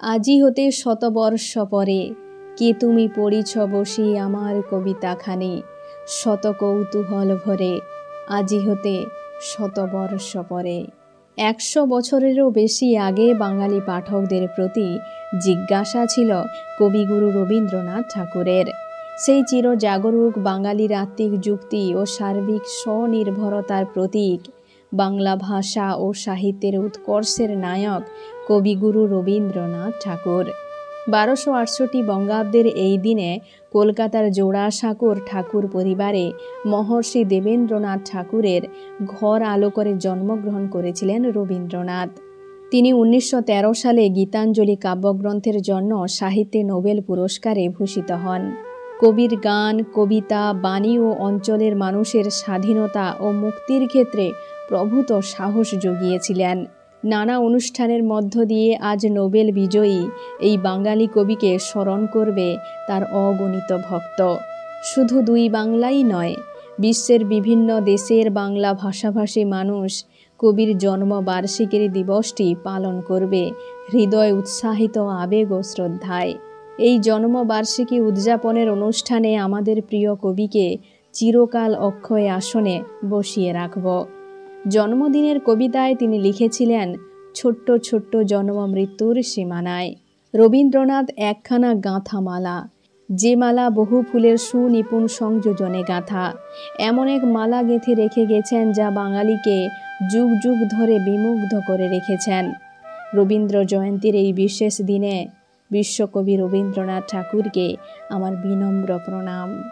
আজি হতে শতবর্ষ পরে, কে তুমি পড়িছ বসি আমার কবিতাখানি? শত কৌতূহল ভরে, আজি হতে শতবর্ষ পরে। একশো বছরেরও বেশি আগে বাঙালি পাঠকদের প্রতি জিজ্ঞাসা ছিল কবিগুরু রবীন্দ্রনাথ ঠাকুরের। সেই চিরজাগরুক বাঙালির আত্মিক যুক্তি ও সার্বিক স্বনির্ভরতার প্রতীক বাংলা ভাষা ও সাহিত্যের উৎকর্ষের নায়ক কবিগুরু রবীন্দ্রনাথ ঠাকুর। বারোশো আটষট্টি বঙ্গাব্দের এই দিনে কলকাতার জোড়াসাঁকোর ঠাকুর পরিবারে মহর্ষি দেবেন্দ্রনাথ ঠাকুরের ঘর আলো করে জন্মগ্রহণ করেছিলেন রবীন্দ্রনাথ। তিনি উনিশশো তেরো সালে গীতাঞ্জলি কাব্যগ্রন্থের জন্য সাহিত্যে নোবেল পুরস্কারে ভূষিত হন। কবির গান, কবিতা, বাণী ও অঞ্চলের মানুষের স্বাধীনতা ও মুক্তির ক্ষেত্রে প্রভূত সাহস জুগিয়েছিলেন। নানা অনুষ্ঠানের মধ্য দিয়ে আজ নোবেল বিজয়ী এই বাঙালি কবিকে স্মরণ করবে তার অগণিত ভক্ত। শুধু দুই বাংলাই নয়, বিশ্বের বিভিন্ন দেশের বাংলা ভাষাভাষী মানুষ কবির জন্মবার্ষিকীর দিবসটি পালন করবে হৃদয় উৎসাহিত আবেগ ও শ্রদ্ধায়। এই জন্মবার্ষিকী উদযাপনের অনুষ্ঠানে আমাদের প্রিয় কবিকে চিরকাল অক্ষয় আসনে বসিয়ে রাখব। জন্মদিনের কবিতায় তিনি লিখেছিলেন, ছোট্ট ছোট্ট জন্ম মৃত্যুর সীমানায়। রবীন্দ্রনাথ একখানা গাঁথা মালা যে মালা বহু ফুলের সুনিপুণ সংযোজনে গাঁথা। এমন এক মালা গেঁথে রেখে গেছেন যা বাঙালিকে যুগ যুগ ধরে বিমুগ্ধ করে রেখেছেন। রবীন্দ্র জয়ন্তীর এই বিশেষ দিনে বিশ্বকবি রবীন্দ্রনাথ ঠাকুরকে আমার বিনম্র প্রণাম।